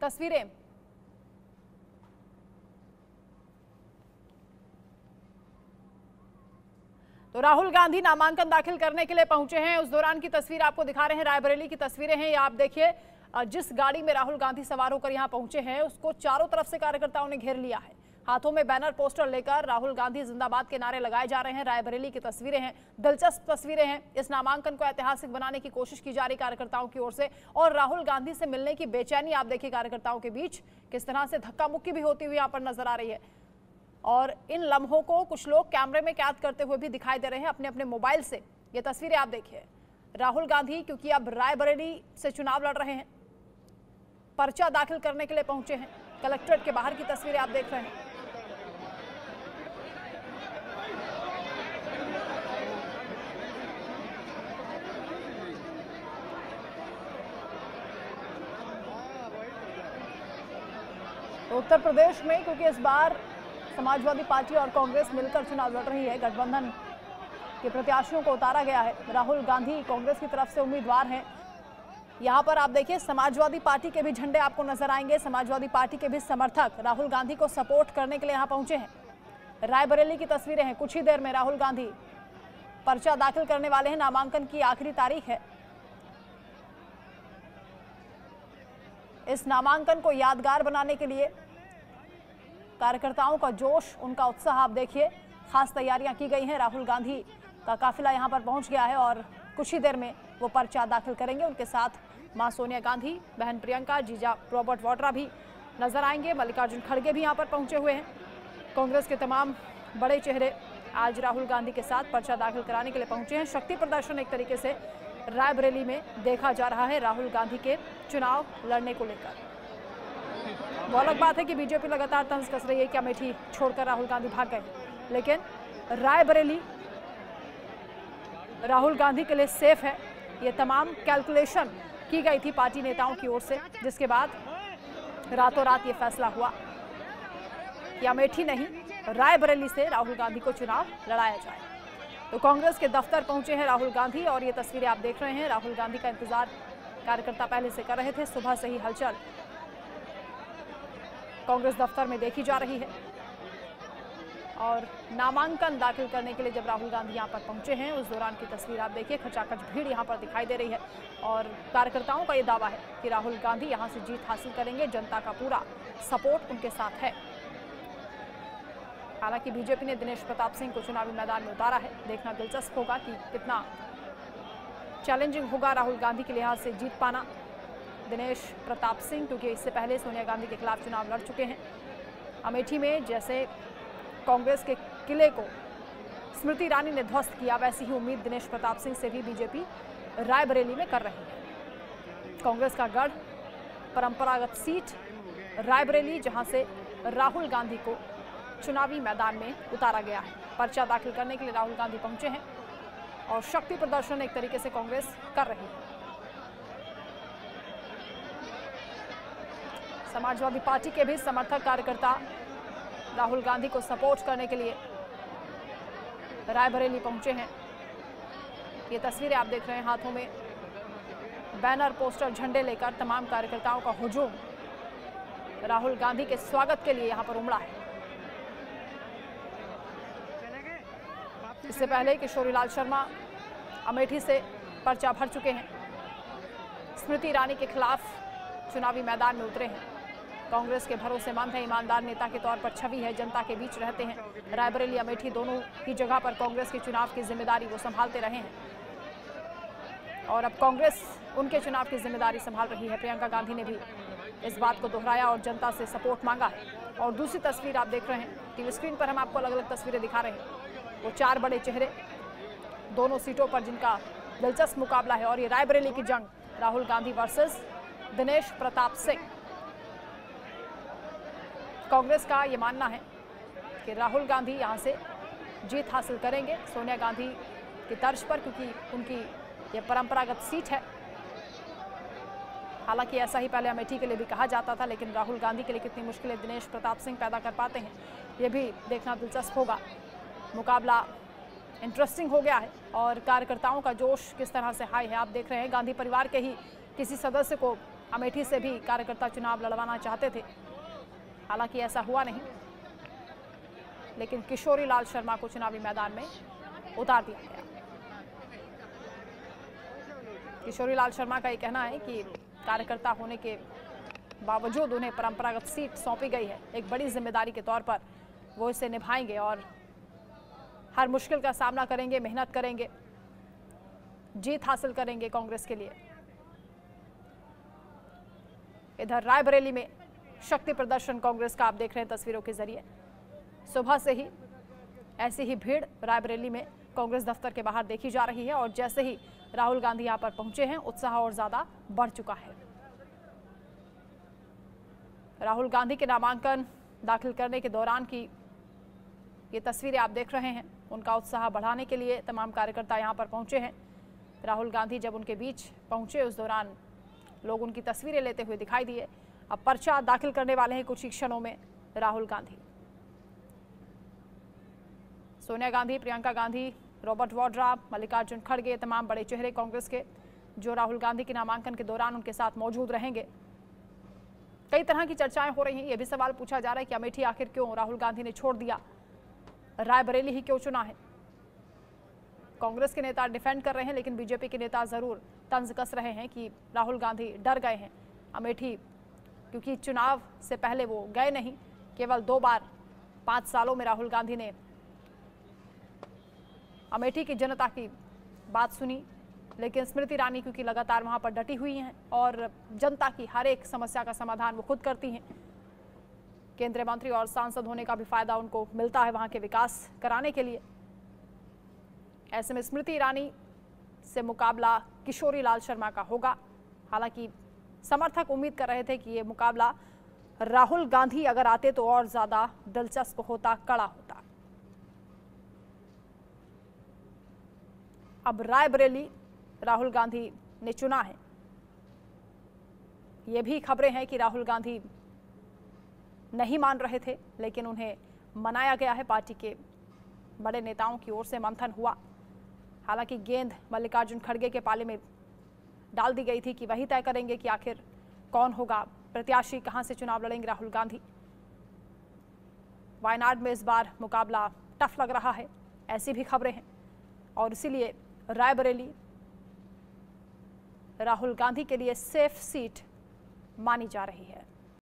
तस्वीरें। तो राहुल गांधी नामांकन दाखिल करने के लिए पहुँचे हैं। उस दौरान की तस्वीर आपको दिखा रहे हैं, रायबरेली की तस्वीरें हैं। ये आप देखिए, जिस गाड़ी में राहुल गांधी सवार होकर यहाँ पहुँचे हैं, उसको चारों तरफ़ से कार्यकर्ताओं ने घेर लिया है। हाथों में बैनर, पोस्टर लेकर राहुल गांधी जिंदाबाद के नारे लगाए जा रहे हैं। रायबरेली की तस्वीरें हैं, दिलचस्प तस्वीरें हैं। इस नामांकन को ऐतिहासिक बनाने की कोशिश की जा रही कार्यकर्ताओं की ओर से और राहुल गांधी से मिलने की बेचैनी आप देखिए कार्यकर्ताओं के बीच किस तरह से धक्का मुक्की भी होती हुई यहाँ पर नज़र आ रही है। और इन लम्हों को कुछ लोग कैमरे में कैद करते हुए भी दिखाई दे रहे हैं अपने अपने मोबाइल से। ये तस्वीरें आप देखिए। राहुल गांधी, क्योंकि अब रायबरेली से चुनाव लड़ रहे हैं, पर्चा दाखिल करने के लिए पहुँचे हैं। कलेक्ट्रेट के बाहर की तस्वीरें आप देख रहे हैं। उत्तर प्रदेश में, क्योंकि इस बार समाजवादी पार्टी और कांग्रेस मिलकर चुनाव लड़ रही है। गठबंधन के प्रत्याशियों को उतारा गया है। राहुल गांधी कांग्रेस की तरफ़ से उम्मीदवार हैं। यहाँ पर आप देखिए, समाजवादी पार्टी के भी झंडे आपको नज़र आएँगे। समाजवादी पार्टी के भी समर्थक राहुल गांधी को सपोर्ट करने के लिए यहाँ पहुँचे हैं। रायबरेली की तस्वीरें हैं। कुछ ही देर में राहुल गांधी पर्चा दाखिल करने वाले हैं। नामांकन की आखिरी तारीख है। इस नामांकन को यादगार बनाने के लिए कार्यकर्ताओं का जोश, उनका उत्साह, आप देखिए, खास तैयारियाँ की गई हैं। राहुल गांधी का काफिला यहाँ पर पहुँच गया है और कुछ ही देर में वो पर्चा दाखिल करेंगे। उनके साथ माँ सोनिया गांधी, बहन प्रियंका, जीजा रॉबर्ट वाड्रा भी नज़र आएँगे। मल्लिकार्जुन खड़गे भी यहाँ पर पहुँचे हुए हैं। कांग्रेस के तमाम बड़े चेहरे आज राहुल गांधी के साथ पर्चा दाखिल कराने के लिए पहुँचे हैं। शक्ति प्रदर्शन एक तरीके से रायबरेली में देखा जा रहा है राहुल गांधी के चुनाव लड़ने को लेकर। वो अलग बात है कि बीजेपी लगातार तंज कस रही है कि अमेठी छोड़कर राहुल गांधी भाग गए? लेकिन रायबरेली राहुल गांधी के लिए सेफ़ है। ये तमाम कैलकुलेशन की गई थी पार्टी नेताओं की ओर से, जिसके बाद रातों रात ये फैसला हुआ। कि अमेठी नहीं, रायबरेली से राहुल गांधी को चुनाव लड़ाया जाए। तो कांग्रेस के दफ्तर पहुँचे हैं राहुल गांधी और ये तस्वीरें आप देख रहे हैं। राहुल गांधी का इंतज़ार कार्यकर्ता पहले से कर रहे थे, सुबह से ही हलचल कांग्रेस दफ्तर में देखी जा रही है। और नामांकन दाखिल करने के लिए जब राहुल गांधी यहाँ पर पहुँचे हैं, उस दौरान की तस्वीर आप देखिए, खचाखच भीड़ यहाँ पर दिखाई दे रही है। और कार्यकर्ताओं का ये दावा है कि राहुल गांधी यहाँ से जीत हासिल करेंगे, जनता का पूरा सपोर्ट उनके साथ है। हालाँकि बीजेपी ने दिनेश प्रताप सिंह को चुनावी मैदान में उतारा है। देखना दिलचस्प होगा कि कितना चैलेंजिंग होगा राहुल गांधी के लिहाज से जीत पाना। दिनेश प्रताप सिंह, क्योंकि इससे पहले सोनिया गांधी के खिलाफ चुनाव लड़ चुके हैं। अमेठी में जैसे कांग्रेस के किले को स्मृति ईरानी ने ध्वस्त किया, वैसी ही उम्मीद दिनेश प्रताप सिंह से भी बीजेपी रायबरेली में कर रही है। कांग्रेस का गढ़, परंपरागत सीट, रायबरेली, जहाँ से राहुल गांधी को चुनावी मैदान में उतारा गया है। पर्चा दाखिल करने के लिए राहुल गांधी पहुँचे हैं और शक्ति प्रदर्शन एक तरीके से कांग्रेस कर रही है। समाजवादी पार्टी के भी समर्थक कार्यकर्ता राहुल गांधी को सपोर्ट करने के लिए रायबरेली पहुँचे हैं। ये तस्वीरें आप देख रहे हैं हाथों में। बैनर, पोस्टर, झंडे लेकर तमाम कार्यकर्ताओं का हुजूम। राहुल गांधी के स्वागत के लिए यहाँ पर उमड़ा है। इससे पहले किशोरी लाल शर्मा अमेठी से पर्चा भर चुके हैं। स्मृति ईरानी के खिलाफ चुनावी मैदान में उतरे हैं। कांग्रेस के भरोसेमंद है, ईमानदार नेता के तौर पर छवि है, जनता के बीच रहते हैं। रायबरेली, अमेठी दोनों की जगह पर कांग्रेस के चुनाव की ज़िम्मेदारी वो संभालते रहे हैं। और अब कांग्रेस उनके चुनाव की ज़िम्मेदारी संभाल रही है। प्रियंका गांधी ने भी इस बात को दोहराया और जनता से सपोर्ट मांगा और दूसरी तस्वीर आप देख रहे हैं। टीवी स्क्रीन पर हम आपको अलग अलग तस्वीरें दिखा रहे हैं। वो चार बड़े चेहरे, दोनों सीटों पर जिनका दिलचस्प मुकाबला है। और ये रायबरेली की जंग, राहुल गांधी वर्सेस दिनेश प्रताप सिंह। कांग्रेस का ये मानना है कि राहुल गांधी यहाँ से जीत हासिल करेंगे, सोनिया गांधी की तर्ज पर, क्योंकि उनकी ये परंपरागत सीट है। हालाँकि ऐसा ही पहले अमेठी के लिए भी कहा जाता था, लेकिन राहुल गांधी के लिए कितनी मुश्किलें दिनेश प्रताप सिंह पैदा कर पाते हैं, ये भी देखना दिलचस्प होगा। मुकाबला इंटरेस्टिंग हो गया है और कार्यकर्ताओं का जोश किस तरह से हाई है, आप देख रहे हैं, गांधी परिवार के ही किसी सदस्य को अमेठी से भी कार्यकर्ता चुनाव लड़वाना चाहते थे। हालाँकि ऐसा हुआ नहीं, लेकिन किशोरी लाल शर्मा को चुनावी मैदान में उतार दिया गया। किशोरी लाल शर्मा का ये कहना है कि कार्यकर्ता होने के बावजूद उन्हें परंपरागत सीट सौंपी गई है। एक बड़ी ज़िम्मेदारी के तौर पर वो इसे निभाएँगे और हर मुश्किल का सामना करेंगे, मेहनत करेंगे, जीत हासिल करेंगे कांग्रेस के लिए। इधर रायबरेली में शक्ति प्रदर्शन कांग्रेस का आप देख रहे हैं तस्वीरों के ज़रिए। सुबह से ही ऐसी ही भीड़ रायबरेली में कांग्रेस दफ्तर के बाहर देखी जा रही है और जैसे ही राहुल गांधी यहाँ पर पहुँचे हैं, उत्साह और ज़्यादा बढ़ चुका है। राहुल गांधी के नामांकन दाखिल करने के दौरान की ये तस्वीरें आप देख रहे हैं। उनका उत्साह बढ़ाने के लिए तमाम कार्यकर्ता यहाँ पर पहुँचे हैं। राहुल गांधी जब उनके बीच पहुँचे, उस दौरान लोग उनकी तस्वीरें लेते हुए दिखाई दिए। अब पर्चा दाखिल करने वाले हैं कुछ ही क्षणों में राहुल गांधी। सोनिया गांधी, प्रियंका गांधी, रॉबर्ट वाड्रा, मल्लिकार्जुन खड़गे, तमाम बड़े चेहरे कांग्रेस के, जो राहुल गांधी के नामांकन के दौरान उनके साथ मौजूद रहेंगे। कई तरह की चर्चाएँ हो रही हैं। यह भी सवाल पूछा जा रहा है कि अमेठी आखिर क्यों राहुल गांधी ने छोड़ दिया? रायबरेली ही क्यों चुना है? कांग्रेस के नेता डिफेंड कर रहे हैं, लेकिन बीजेपी के नेता ज़रूर तंज कस रहे हैं कि राहुल गांधी डर गए हैं। अमेठी, क्योंकि चुनाव से पहले वो गए नहीं, केवल दो बार पाँच सालों में राहुल गांधी ने अमेठी की जनता की बात सुनी, लेकिन स्मृति ईरानी, क्योंकि लगातार वहाँ पर डटी हुई हैं और जनता की हर एक समस्या का समाधान वो खुद करती हैं केंद्रीय मंत्री और सांसद होने का भी फ़ायदा उनको मिलता है वहाँ के विकास कराने के लिए। ऐसे में स्मृति ईरानी से मुकाबला किशोरी लाल शर्मा का होगा। हालाँकि समर्थक उम्मीद कर रहे थे कि ये मुकाबला राहुल गांधी अगर आते तो और ज़्यादा दिलचस्प होता, कड़ा होता। अब रायबरेली राहुल गांधी ने चुना है। ये भी खबरें हैं कि राहुल गांधी नहीं मान रहे थे, लेकिन उन्हें मनाया गया है पार्टी के बड़े नेताओं की ओर से मंथन हुआ। हालाँकि गेंद मल्लिकार्जुन खड़गे के पाले में डाल दी गई थी कि वही तय करेंगे कि आखिर कौन होगा। प्रत्याशी कहाँ से चुनाव लड़ेंगे? राहुल गांधी। वायनाड में इस बार मुकाबला टफ लग रहा है, ऐसी भी खबरें हैं। और इसीलिए रायबरेली राहुल गांधी के लिए सेफ़ सीट मानी जा रही है।